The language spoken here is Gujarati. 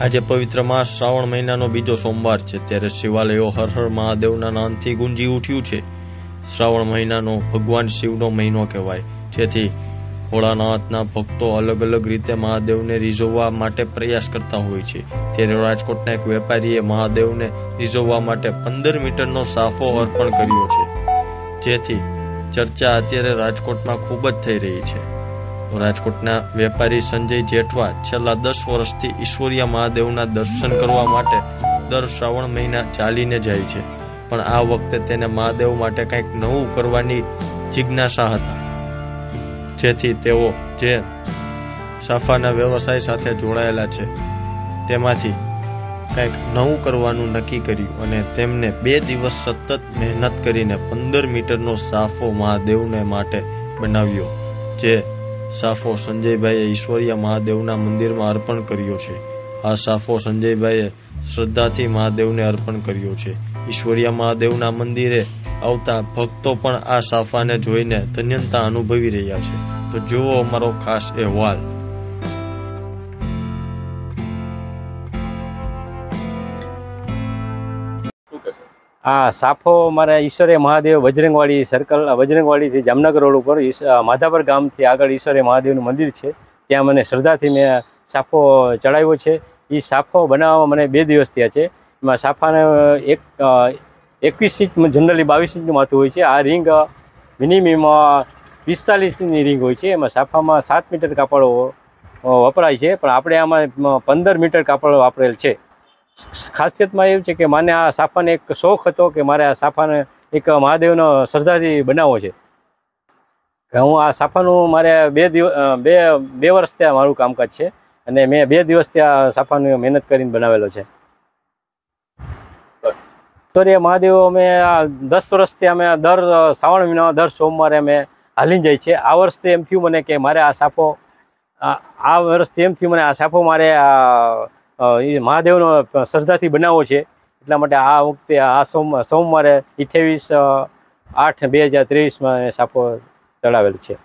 આજે પવિત્ર માસ શ્રાવણ મહિનાનો બીજો સોમવાર છે. ત્યારે શિવાલયો હર હર મહાદેવના નામથી ગુંજી ઉઠ્યું છે. શ્રાવણ મહિનાનો ભગવાન શિવનો મહિનો કહેવાય. જેથી ભોળાનાથના ભક્તો અલગ અલગ રીતે મહાદેવને રીઝવવા માટે પ્રયાસ કરતા હોય છે. ત્યારે રાજકોટના એક વેપારીએ મહાદેવને રીઝવવા માટે પંદર મીટરનો સાફો અર્પણ કર્યો છે. જેથી ચર્ચા અત્યારે રાજકોટમાં ખૂબ જ થઈ રહી છે. રાજકોટના વેપારી સંજય જેઠવા છેલ્લા દસ વર્ષથી ઈશ્વરિયા મહાદેવના દર્શન કરવા માટે દર શ્રાવણ મહિના ચાલીને જાય છે. પણ આ વખતે તેને મહાદેવ માટે કંઈક નવું કરવાની જિજ્ઞાસા હતા. જેથી તેઓ જે સાફાના વ્યવસાય સાથે જોડાયેલા છે, તેમાંથી કંઈક નવું કરવાનું નક્કી કર્યું અને તેમને બે દિવસ સતત મહેનત કરીને પંદર મીટરનો સાફો મહાદેવને માટે બનાવ્યો, જે સાફો સંજયભાઈએ ઈશ્વરિયા મહાદેવના મંદિરમાં અર્પણ કર્યો છે. આ સાફો સંજયભાઈએ શ્રદ્ધાથી મહાદેવને અર્પણ કર્યો છે. ઈશ્વરીય મહાદેવના મંદિરે આવતા ભક્તો પણ આ સાફાને જોઈને ધન્યતા અનુભવી રહ્યા છે. તો જુઓ અમારો ખાસ અહેવાલ. આ સાફો મારા ઈશ્વરે મહાદેવ બજરંગવાડી સર્કલ બજરંગવાડીથી જામનગર રોડ ઉપર માધાપર ગામથી આગળ ઈશ્વરે મહાદેવનું મંદિર છે. ત્યાં મને શ્રદ્ધાથી મેં સાફો ચડાવ્યો છે. એ સાફો બનાવવામાં મને બે દિવસ થયા છે. એમાં સાફાને એક એકવીસ ઇંચ, જનરલી બાવીસ ઇંચનું માથું હોય છે. આ રિંગ મિનિમમ પિસ્તાલીસની રિંગ હોય છે. એમાં સાફામાં સાત મીટર કાપડો વપરાય છે. પણ આપણે આમાં પંદર મીટર કાપડ વાપરેલ છે. ખાસિયતમાં એવું છે કે મને આ સાફાને એક શોખ હતો કે મારે આ સાફાને એક મહાદેવનો શ્રદ્ધાથી બનાવવો છે. હું આ સાફાનું મારે બે દિવસ બે બે વર્ષ ત્યાં મારું કામકાજ છે અને મેં બે દિવસ ત્યાં સાફાનું મહેનત કરીને બનાવેલો છે. તો એ મહાદેવ, અમે આ દસ વર્ષથી અમે દર શ્રાવણ મહિનામાં દર સોમવારે અમે હાલી જાય છે. આ વર્ષથી એમ થયું મને કે મારે આ સાફો, આ આ વર્ષથી એમ થયું મને આ સાફો મારે આ એ મહાદેવનો શ્રદ્ધાથી બનાવો છે. એટલા માટે આ વખતે, આ સોમ, સોમવારે અઠ્યાવીસ આઠ બે હજાર ત્રેવીસમાં સાપો ચડાવેલ છે.